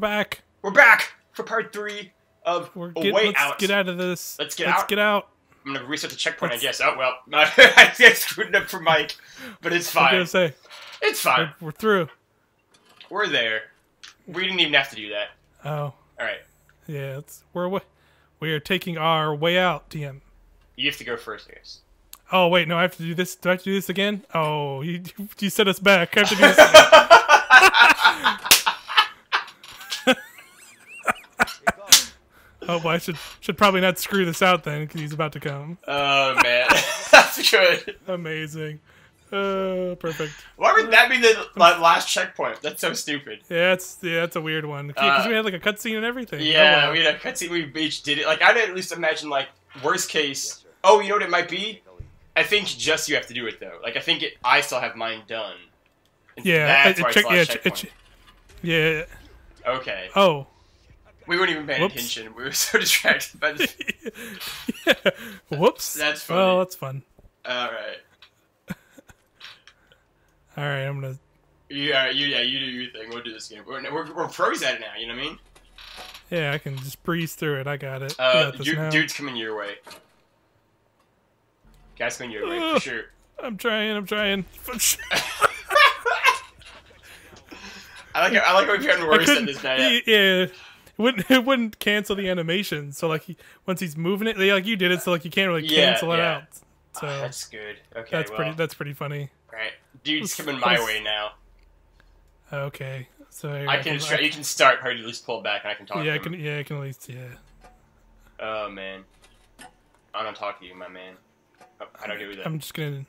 back. We're back for part three of We're get, let's Out. get out of this. Let's get let's out. get out. I'm gonna reset the checkpoint, Let's- I guess. Oh well, I screwed it up for Mike, but it's fine. I was gonna say It's fine. we're, we're through. We're there. We didn't even have to do that. Oh All right, yeah, it's we're we are taking our way out, TM. you have to go first, I guess. Oh wait, no, I have to do this. Do I have to do this again? Oh, you you set us back. I have to do this. again. Oh, well, I should should probably not screw this out then, because he's about to come. Oh man, that's good. Amazing. Uh, perfect. Why would that be the last checkpoint? That's so stupid. Yeah, it's yeah, that's a weird one because Uh, we had like a cutscene and everything. Yeah, Oh, wow. we had a cutscene. We each did it. Like I'd at least imagine like worst case. Oh, you know what it might be? I think just you have to do it though. Like I think it, I still have mine done. And yeah, that's it- it it's check- last yeah, it- yeah. Okay, Oh, we weren't even paying Whoops. attention. We were so distracted by this. yeah. Whoops. That's funny. Well, that's fun. All right. All right, I'm gonna. Yeah, you yeah you do your thing. We'll do this game. We're, we're, we're pros at it now. You know what I mean? Yeah, I can just breeze through it. I got it. Uh, got dude, dude's coming your way. Guys coming your way for sure. I'm trying. I'm trying. I like how, I like how we've gotten I worse at this now. Yeah, wouldn't. It wouldn't cancel the animation. So like, he, once he's moving it, like you did it, so like you can't really Yeah, cancel it yeah. out. So Ah, that's good. Okay, that's well, pretty. That's pretty funny. right. Dude's coming my way now. Okay, so I can. Stra- you can start. Probably at least pull back, and I can talk. yeah, I can. Yeah, I can at least. Yeah. Oh man, I don't talk to you, my man. Oh, how do I do that? I'm just gonna.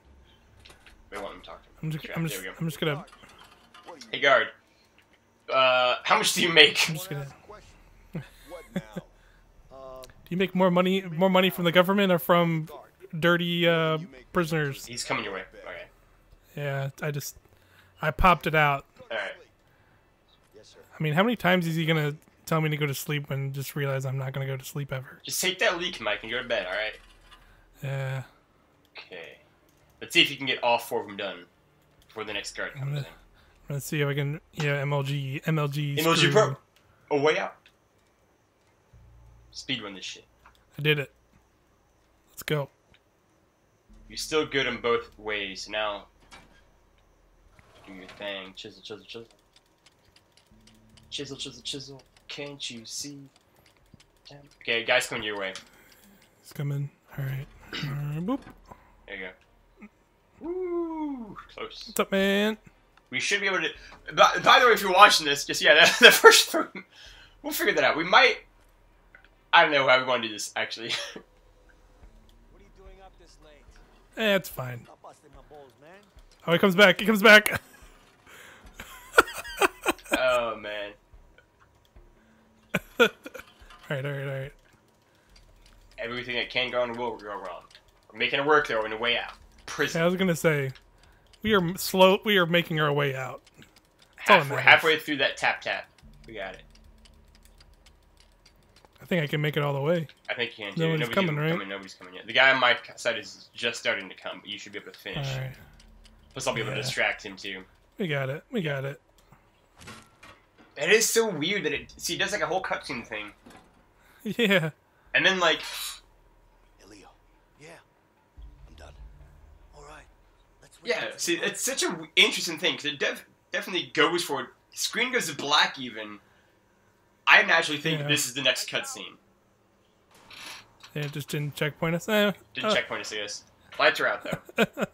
we want him to talk to I'm just. Sure, I'm just. go. I'm just gonna. Hey guard. Uh, how much do you make? I'm just gonna. What now? Um, Do you make more money? More money from the government or from dirty uh, prisoners? He's coming your way. Okay. Yeah, I just. I popped it out. All right. yes, sir. I mean, how many times is he gonna tell me to go to sleep and just realize I'm not gonna go to sleep ever? Just take that leak, Mike, and go to bed. All right. Yeah. Okay. Let's see if you can get all four of them done before the next guard comes in. Let's see if I can. Yeah, MLG. MLG. MLG screw. Pro. Oh, way out. Speedrun this shit. I did it. Let's go. You're still good in both ways. Now, do your thing. Chisel, chisel, chisel. Chisel, chisel, chisel. Can't you see? Damn. Okay, guys coming your way. It's coming. All right. Uh, boop. There you go. Woo! Close. What's up, man? We should be able to. By, by the way, if you're watching this, just yeah, the, the first we'll figure that out. We might. I don't know how we want to do this actually. What are you doing up this late? Eh, it's fine. Balls. Oh, he comes back. He comes back. oh man. All right. All right. All right. Everything that can go wrong will go wrong. We're making it work though, in a way out. Prison. Yeah, I was gonna say, we are slow. We are making our way out. that halfway, through that tap tap. We got it. I think I can make it all the way. I think you can too. Nobody's Nobody's coming, right? coming. Nobody's coming yet. The guy on my side is just starting to come, but you should be able to finish. right. Plus, I'll be able to distract him too. We got it. We got it. It is so weird that it. See, it does like a whole cutscene thing, Yeah. and then like Hey, Leo. Yeah. I'm done. All right. Let's Yeah, see, it's such an interesting thing because it def- definitely goes for it. screen goes to black. Even I naturally think Yeah. this is the next cutscene. Yeah. Just didn't checkpoint us. Eh, Didn't uh, checkpoint us, I guess. Lights are out though.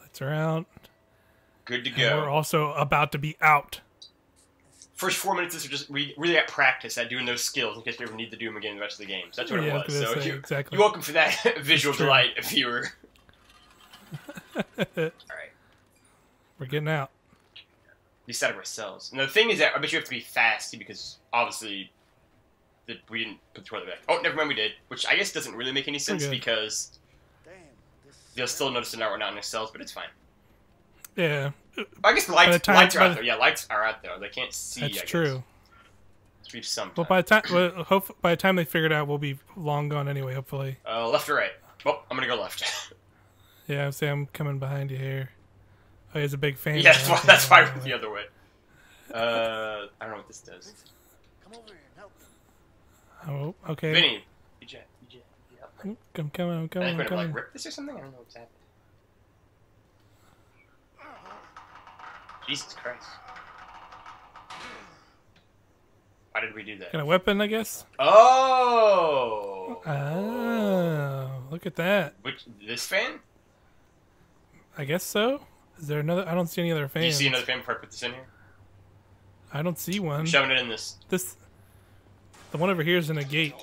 Lights are out. Good to And we're also about to be out. First four minutes, this are just we really at practice at doing those skills in case we ever need to do them again in the rest of the games. That's what Yeah, it was So you, exactly. you're welcome for that visual delight, viewer. All right. We're getting out. We set up ourselves. And the thing is that I bet you have to be fast because obviously that we didn't put the toilet back. Oh, never mind, we did. Which I guess doesn't really make any sense good. because Damn. This you'll still notice that we're not in our cells, but it's fine. Yeah. I guess lights, the time- lights are out the- there. Yeah, lights are out there. They can't see. That's guess. true. Let's reach some. Well, by the time, well, hope, by the time they figure it out, we'll be long gone anyway. Hopefully. uh, left or right? Oh, I'm gonna go left. Yeah. See, I'm coming behind you here. Oh, he's a big fan. yeah, that's why. That's why I went the other way. Uh, I don't know what this does. Come over here and help. Oh, okay. Vinny, did you, did you, did you help? I'm I'm coming. I'm I think coming. we're I'm gonna like rip this or something. I don't know what's happening. Jesus Christ! Why did we do that? Got a weapon, I guess. Oh, Oh, look at that. which this fan? I guess so. Is there another? I don't see any other Do you see another fan before I put this in here? I don't see one. I'm shoving it in this. This, the one over here is in a gate.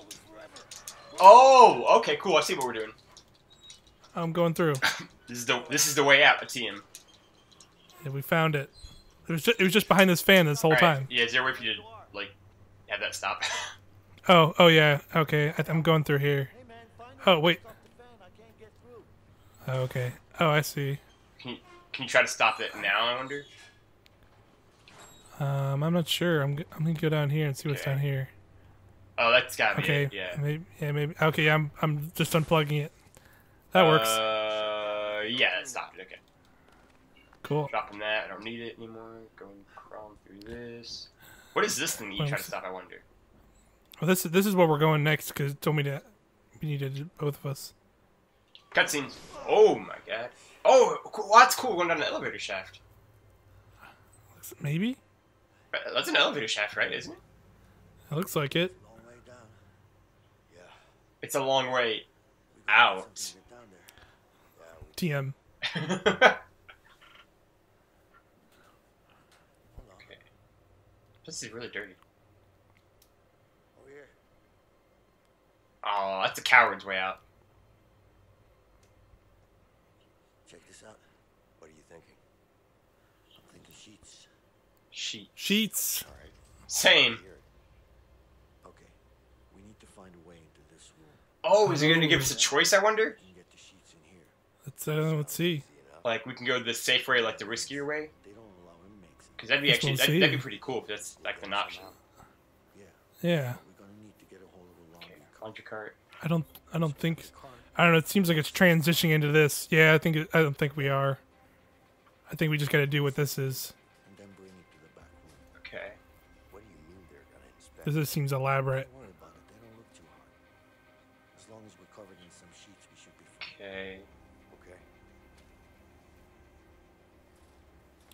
Oh, okay, cool. I see what we're doing. I'm going through. This is the this is the way out. I see him. Yeah, we found it. It was just, it was just behind this fan this whole All right. time. Yeah, is there a way for you to like have that stop? Oh, oh yeah. Okay, I, I'm going through here. Oh, hey man, find Oh wait. Stop the fan. I can't get through. Oh, okay. Oh, I see. Can you, try to stop it now? I wonder. Um, I'm not sure. I'm I'm gonna go down here and see what's down here. Oh, that's gotta be Okay. it. Yeah. Maybe. Yeah. Maybe. Okay. I'm I'm just unplugging it. That works. Uh, yeah, that stopped it. Okay. cool. Dropping that. I don't need it anymore. Going crawling through this. What is this thing that you try to stop? I wonder. Well, this is this is where we're going next because it told me to. We needed both of us. Cutscenes. Oh my god. Oh, cool. That's cool. Going down an elevator shaft. Maybe. Uh, That's an elevator shaft, right? Isn't it? It looks like it. Long way down. Yeah. It's a long way out. get something to get down there. Yeah. We, TM. okay. This is really dirty. Oh, that's a coward's way out. Check this out. What are you thinking? I'm thinking sheets. Sheet. Sheets. All right. Same. Hear. Okay. We need to find a way into this room. Oh, is he going to give us a choice? I wonder. Get the sheets in here. Let's uh, let's see. Like we can go the safe way, like the riskier way. They don't allow inmates. in Because that'd be Guess actually we'll that'd, that'd be pretty cool if that's like an option. Yeah. Yeah. We're gonna need to get a hold of the Okay, laundry laundry cart. I don't I don't think cart I don't know. It seems like it's transitioning into this. Yeah. I think it, I don't think we are. I think we just got to do what this is. and then bring it to the back room. Okay. What do you mean they're gonna inspect? This, this seems elaborate. Don't worry about it. They don't look too hard. As long as we're covered in some sheets, we should be fine. Okay. Okay.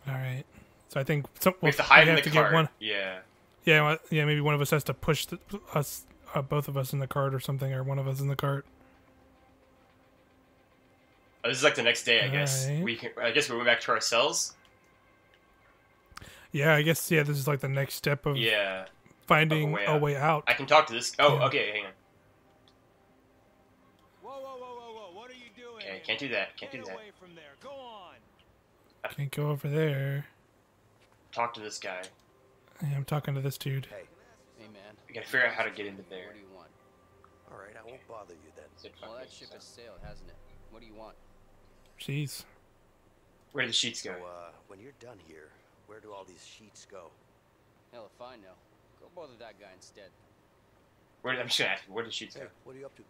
All right. So I think some, We have to hide in the cart. get one. Yeah. Yeah. well, Yeah. Maybe one of us has to push the, us, uh, both of us in the cart or something, or one of us in the cart. Oh, this is like the next day, I guess. Alright. We can. I guess we went back to our cells. Yeah. I guess. Yeah. This is like the next step of Yeah. finding way a out. way out. I can talk to this. Oh, Yeah. okay. Hang on. Whoa, whoa, whoa, whoa, whoa! What are you doing? Okay, here? can't do that. Can't do Get that. away from there. Go on. Uh, can't go over there. Talk to this guy. Yeah, I'm talking to this dude. Hey. Hey man, We gotta figure out how to get into there. what do you want? All right. I won't bother you then. Is it Well, fucking that ship has sailed, hasn't it? What do you want? Jeez. Where do the sheets So, go? uh, when you're done here, where do all these sheets go? Hell if I know. Go bother that guy instead. Where? I'm just gonna ask you. Where do the sheets Hey, go? what are you up to?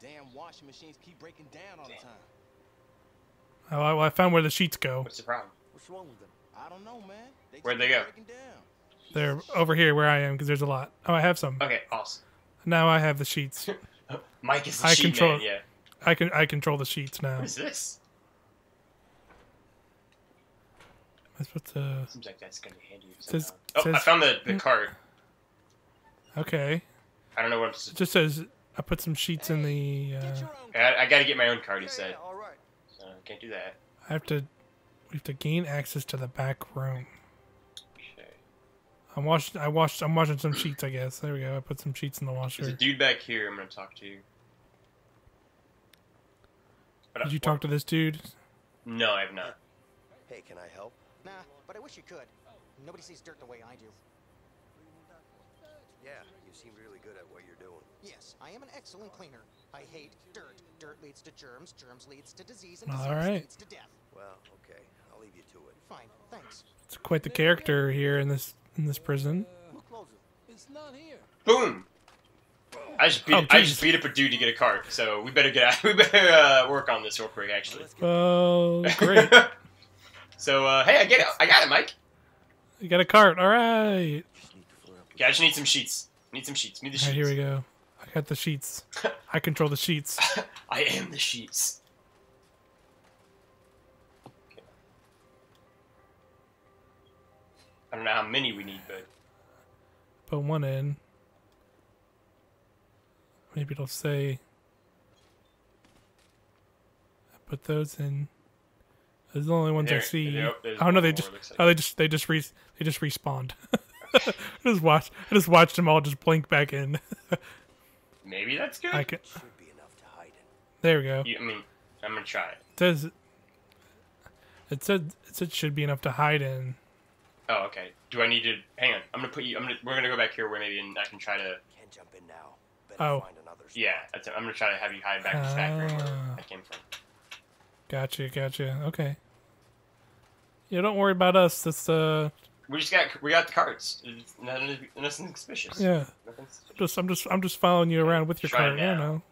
Damn washing machines keep breaking down all the time. Oh, I, I found where the sheets go. What's the problem? What's wrong with them? I don't know, man. They Where'd they go? Down. They're over here where I am because there's a lot. Oh, I have some. Okay, awesome. Now I have the sheets. Mike is the I sheet control- man. Yeah. I can I control the sheets now. What is this? That's what the Seems like that's gonna be handy. Says- somehow. oh, I found the, the cart. okay. I don't know what I'm It just says I put some sheets in the. Get Uh. I, I gotta get my own card, he said. yeah, all right. So can't do that. I have to. We have to gain access to the back room. Okay. I'm washed. I washed. I'm washing some sheets. I guess. There we go. I put some sheets in the washer. There's a dude back here I'm gonna talk to. But uh, Did I- you talk to this dude? No, I have not. Hey, can I help? Nah, but I wish you could. Nobody sees dirt the way I do. Yeah, you seem really good at what you're doing. Yes, I am an excellent cleaner. I hate dirt. Dirt leads to germs, germs leads to disease, and All disease right. leads to death. Well, okay. I'll leave you to it. Fine, thanks. It's quite the character here in this in this prison. Who closes? It's not here. Boom! I just beat Oh, I just beat up a dude to get a cart, so we better get out. We better uh, work on this real quick, actually. Well, great. so uh, hey, I get it. I got it, Mike. You got a cart. All right. Just need to fill it up with Okay, I just need some sheets. Need some sheets. Need the sheets. right, here we go. I got the sheets. I control the sheets. I am the sheets. Okay. I don't know how many we need, but Put one in. Maybe it'll say. I put those in. Those are the only ones I see. yep, there's oh no, they just like oh they just they just re they just respawned. I just watched I just watched them all just blink back in. maybe that's good. I can, should be enough to hide in. there we go. You- I mean, I'm gonna try it. It says it said it said should be enough to hide in. Oh, okay. Do I need to? Hang on. I'm gonna put you. I'm gonna. We're gonna go back here where maybe and I can try to. Can't jump in now. Better Oh. Find. Yeah, that's it. I'm gonna try to have you hide back in this back room where Ah. I came from. Gotcha, gotcha. Okay. Yeah, don't worry about us. This uh We just got. We got the cards. Nothing, nothing suspicious. yeah. Nothing suspicious. Just I'm just I'm just following you around with your Try it cart. I don't now. know.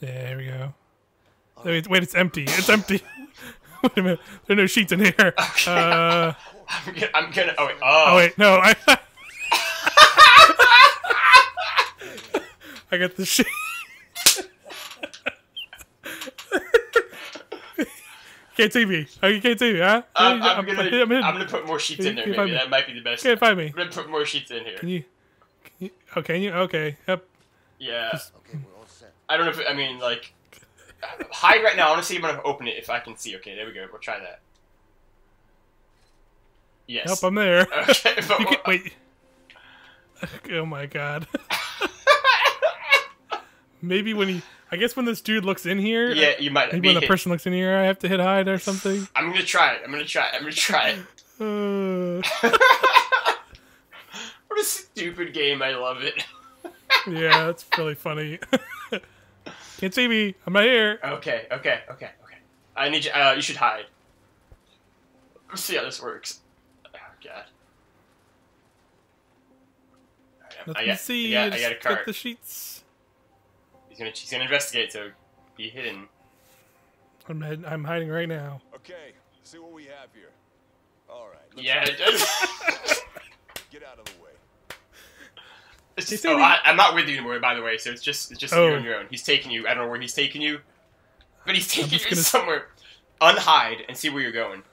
Yeah, here we go. Wait, wait, it's empty. It's empty. wait a minute. There are no sheets in here. Uh, I'm gonna. I'm gonna oh wait. Oh, oh wait, no. I I got the sheet. can't see me. Oh, you can't see me, huh? I'm, I'm, I'm gonna. I'm hidden. I'm gonna put more sheets in there. Can Maybe that might be the best. Can't find me. I'm gonna put more sheets in here. Can you? Can you? Oh, can you? Okay. Yep. Yeah. Okay, we're all set. I don't know if I mean like hide right now. I want to see if I'm gonna open it if I can see. Okay, there we go. We'll try that. Yes. Nope, I'm there. Okay, but can, wait. Oh my god. Maybe when he, I guess when this dude looks in here. yeah, you might Maybe when the hit. person looks in here, I have to hit hide or something. I'm gonna try it. I'm gonna try it. I'm gonna try it. Uh, what a stupid game. I love it. yeah, that's really funny. Can't see me. I'm not here. Okay, okay, okay, okay. I need you. Uh, you should hide. Let's see how this works. Oh god. Alright, Nothing I got, to see. I got, I got a card. the sheets. He's gonna, he's gonna investigate. So be hidden. I'm hid- I'm hiding right now. Okay, see what we have here. All right, let's Yeah, it does. get out of the way. It's just, oh, me? I, I'm not with you anymore, by the way. So it's just it's just Oh. you on your own. He's taking you. I don't know where he's taking you, but he's taking you gonna- somewhere. Unhide and see where you're going.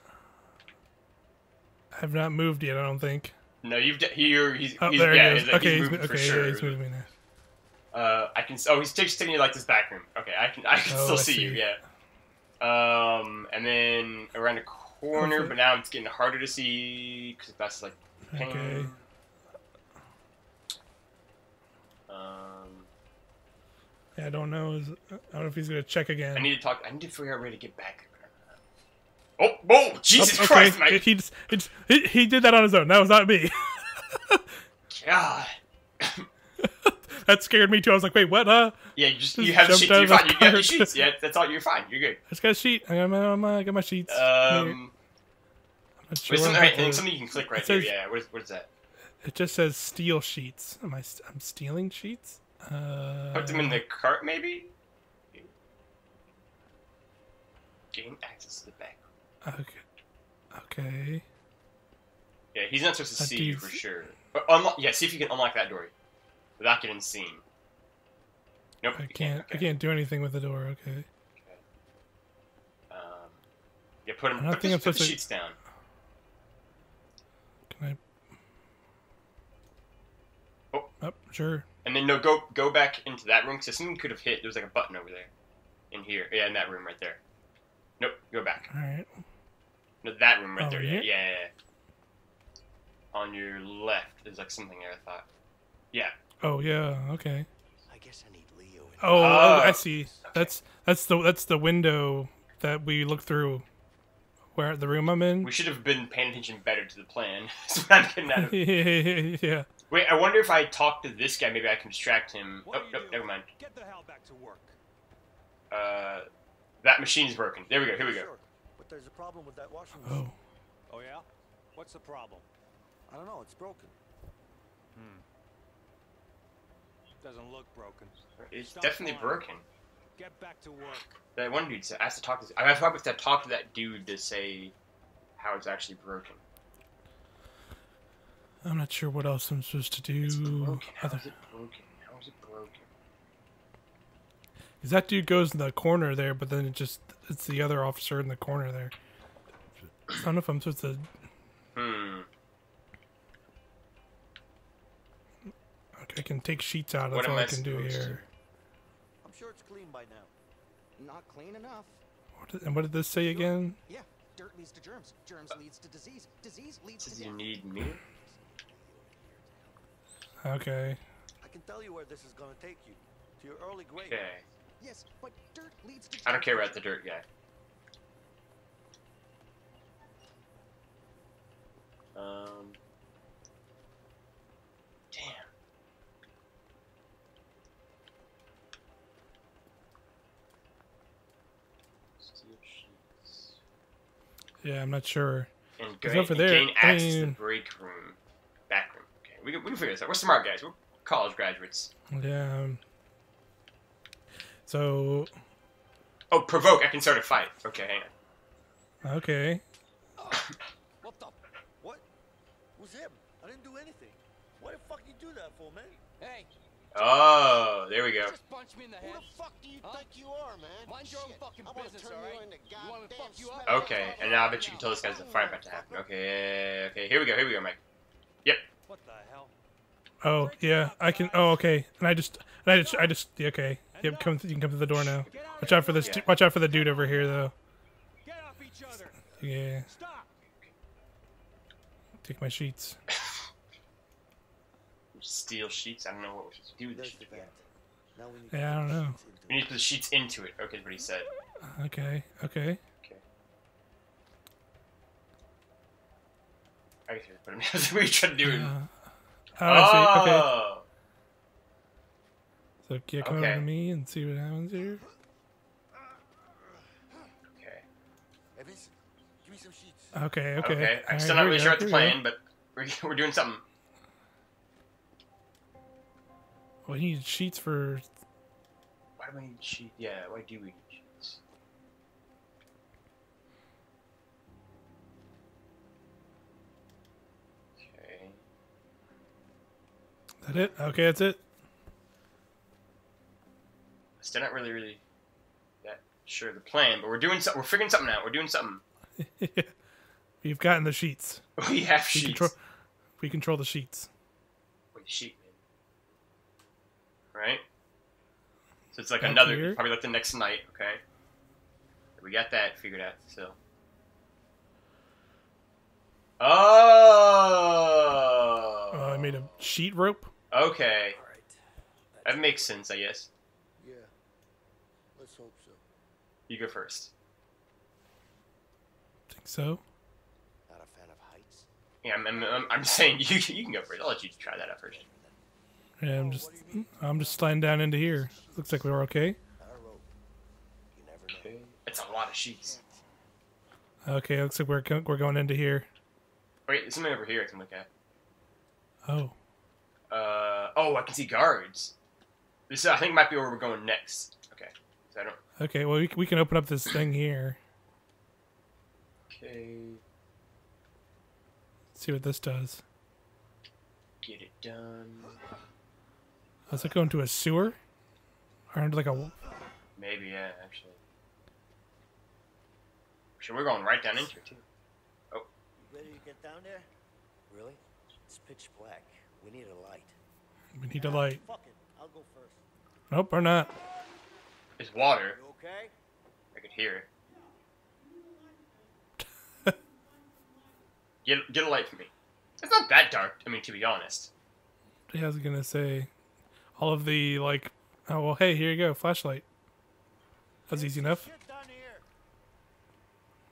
I have not moved yet. I don't think. No, you've d- he, you're, he's, Oh, he's there yeah, he he's, is. like, okay, he's he's, moving okay, for sure. yeah, he's moving now. Uh, I can. Oh, he's just taking you like this back room. Okay, I can. I can Oh, still I see, you. Yeah. Um, and then around a corner, Okay. but now it's getting harder to see because that's like. Okay. Um, Yeah, I don't know. Is, I don't know if he's gonna check again. I need to talk. I need to figure out where to get back. Oh, whoa! Jesus Oh, Christ, okay. Mike! He, just, he, just, he, he did that on his own. That was not me. God. That scared me too. I was like, wait, what? Huh? Yeah, you just Just you have sheets. You're fine. You got your sheets. Yeah, that's all. You're fine. You're good. I just got a sheet. I got my, my, I got my sheets. Um, I'm not sure wait, something, right, something you can click right it says- here. Yeah, what is that? It just says steal sheets. Am I? I'm stealing sheets. Uh, Put them in the cart, maybe. Gain access to the back. Okay. Okay. Yeah, he's not supposed to Uh, see you you for sure. But unlock. Yeah, see if you can unlock that door without getting seen. Nope. I you can't. I can't do anything with the door. Okay. Um, yeah, put him. I Put, think the, I'm put the to- sheets down. Can I? Oh. Oh, sure. And then no, go go back into that room because something could have hit. There was like a button over there, in here. Yeah, in that room right there. Nope, go back. All right. No, that room right Oh, there. Yeah, yeah, yeah, yeah. On your left, there's like something there. I thought. Yeah. Oh yeah. Okay. I guess I need Leo. In Oh, oh, Ah. I see. That's that's the that's the window that we look through. Where the room I'm in. We should have been paying attention better to the plan. That's what I'm getting out of. yeah. Wait, I wonder if I talk to this guy, maybe I can distract him. What Oh, are no, never mind. Get the hell back to work. Uh, that machine's broken. There we go. Here we go. Sure, but there's a problem with that washing machine. Oh. Oh yeah? What's the problem? I don't know. It's broken. Doesn't look broken. It's Stop definitely lying. broken. Get back to work. That one dude said, I have to talk to. I have to talk to that dude to say how it's actually broken. I'm not sure what else I'm supposed to do. Broken. How is it broken? How is it broken? 'cause that dude goes in the corner there, but then it just it's the other officer in the corner there. I don't know if I'm supposed to. Hmm. I can take sheets out. Of what all I I can do supposed to- here. I'm sure it's clean by now. Not clean enough. What did- and what did this say again? Yeah, dirt leads to germs. Germs leads to disease. Disease leads Says to you death. need me. Okay. I can tell you where this is gonna take you. To your early grave. Okay. Yes, but dirt leads to. I don't care about the dirt guy. Yeah, I'm not sure. And It's gain, over and there. gain I access to the break room. Back room. Okay, we can, we can figure this out. We're smart guys. We're college graduates. Yeah. um, So Oh, provoke. I can start a fight. Okay, hang on. okay. What the? What? Who's him? I didn't do anything. Why the fuck did you do that for, man? Hey, Oh, there we go. just punch me in the Who the fuck do you Huh? think you are, man? Mind your own Shit, fucking I business, alright? You, want to fuck you up? Okay, and now I bet you can tell this guy's a fight about to happen. Okay, okay, here we go, here we go, Mike. Yep. What the hell? Oh yeah, I can. Oh okay. And I just, and I just, I just. yeah, Okay. Yep. Come. You can come to the door now. Watch out for this. Yeah. Watch out for the dude over here though. Get off each other. Yeah. Stop. Take my sheets. Steal sheets. I don't know what we're supposed to do with the sheets. the vent. Now we need Yeah, I don't know. We need to put the sheets into it. Okay, is what he said. Okay. Okay. Okay. I guess we put him. That's what we trying to do. Uh, oh, I see. Okay. Oh. So yeah, come Okay. over to me and see what happens here. Okay. Evans, give me some sheets. Okay. Okay. Okay. I'm Alright, still not really sure what the here we go. plan, but we're, we're doing something. Well, he needs sheets for. Why do we need sheets? Yeah, why do we need sheets? Okay. That it? Okay, that's it. I'm still not really, really that sure of the plan, but we're doing something. We're figuring something out. We're doing something. We've gotten the sheets. We have We sheets. control. We control the sheets. Wait, sheet. Right? So it's like Back another, here. probably like the next night, okay? We got that figured out still. Oh! Uh, I made a sheet rope. Okay. All right. That makes sense, I guess. Yeah. Let's hope so. You go first. think so. Not a fan of heights. Yeah, I'm, I'm, I'm, I'm saying you, you can go first. I'll let you try that out first. Yeah, I'm just. I'm just sliding down into here. Looks like we are okay. Not a rope. You never know. Okay. It's a lot of sheets. Okay, looks like we're go- we're going into here. Wait, there's something over here I can look at. Oh, Uh, oh, I can see guards. This I think might be where we're going next. Okay. So I don't. okay. Well, we, we can open up this thing here. Okay. See what this does. Get it done. Does it go into a sewer? Or into like a? Maybe yeah, actually. Sure, we're going right down into it too. Oh. You ready to get down there? Really? It's pitch black. We need a light. We need a light. Fuck it. I'll go first. Nope, we're not. It's water. You okay? I could hear it. get get a light for me. It's not that dark. I mean, to be honest. Yeah, I was gonna say, all of the like. Oh well, hey, here you go, flashlight. That's easy enough. Get down here.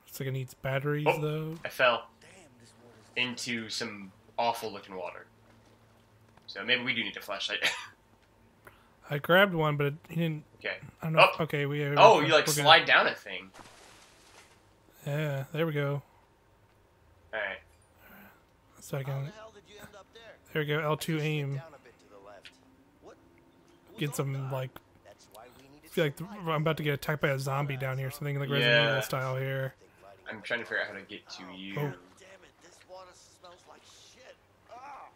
Looks like it needs batteries Oh. though. I fell Damn, this water's into some awful looking water. So maybe we do need a flashlight. I grabbed one, but it, he didn't. okay. I don't know. Oh. Okay, we. Oh, we're- you like we're gonna- slide down a thing. Yeah, there we go. All right. So I can. the hell did you end up there? There we go. L two aim. Down a bit to the left. What? Get some like. That's why we needed I feel like some th- light. I'm about to get attacked by a zombie down here, something like Resident Yeah. Evil style here. I'm trying to figure out how to get to oh. you. Oh. Damn it, this water smells like ah.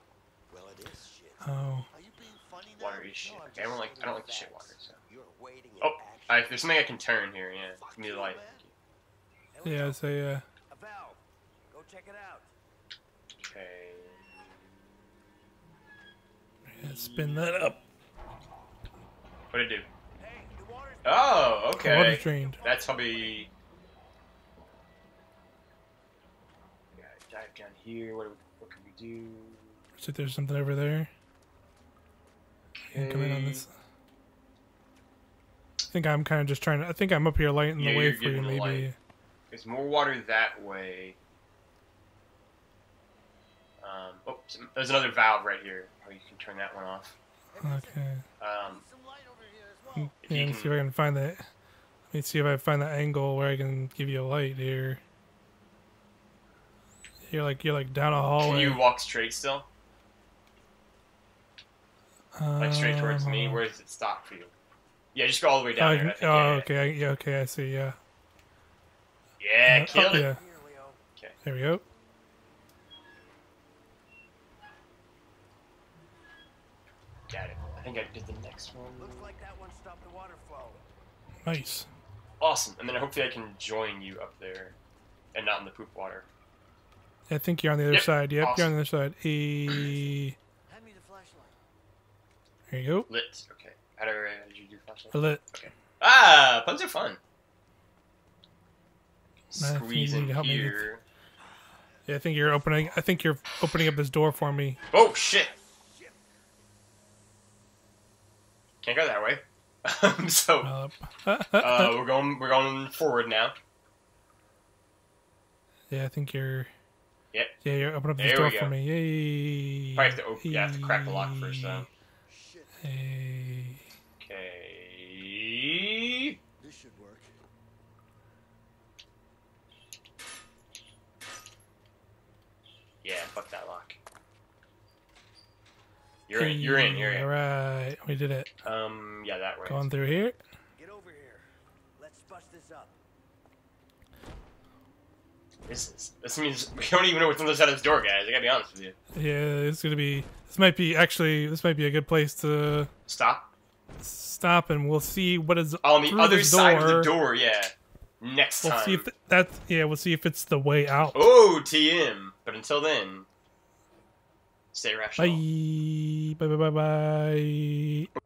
shit. Oh. Are you being funny now? Water is shit. No, I'm Okay, I don't like I don't like the shit water. So. You're waiting in Oh. I, there's something I can turn here. Yeah, Fuck give me the light. Yeah, so yeah. Uh, a valve. Go check it out. Okay. yeah spin that up. What did it do? Hey, the water's Oh, Water okay. drained. That's probably. Yeah, dive down here. What, what can we do? So there's something over there. You can come in on Okay. this. I think I'm kind of just trying to. I think I'm up here lighting Yeah, the way for you, maybe. light. There's more water that way. Um, oh, there's another valve right here. Oh, you can turn that one off. Okay. Um, some light over here as well. if Yeah, you let me see if I can find that. Let me see if I find that angle where I can give you a light here. You're like you're like down a hall. can you walk straight still? Like straight towards me? Um, Where does it stop for you? Yeah, just go all the way down I there. I think, oh, yeah, okay. I, yeah, okay. I see. Yeah. Yeah, Uh, killed oh, it. Yeah. Here, There we go. Got it. I think I did the next one. Looks like that one stopped the water flow. Nice. Awesome. And then hopefully I can join you up there and not in the poop water. I think you're on the other Yep, side. Yep, you're on the other side. E. Hand me the flashlight. There you go. Lit. Okay. How did, how did you do flashlight? Lit. Okay. Ah, puns are fun. Squeeze in need to help me get- here. Yeah, I think you're opening. I think you're opening up this door for me. Oh shit! Can't go that way. Um, so Uh, we're going. We're going forward now. yeah, I think you're. Yep. Yeah, you're opening up this There door for me. Yay! Probably have to. Open, yeah, have to crack the lock first though. Shit, Hey. Okay. this should work. Yeah, fuck that lock. You're in. You're in. You're in. right, we did it. Um. Yeah, that way. Going through here. Get over here. Let's bust this up. This is. This means we don't even know what's on the other side of this door, guys. I gotta be honest with you. Yeah, it's gonna be. This might be actually. This might be a good place to Stop. stop, and we'll see what is On the through other this side of the door. door. Yeah. Next We'll time. see if th- that. Yeah, we'll see if it's the way out. Oh, TM. But until then, stay rational. Bye. Bye. Bye. Bye. Bye.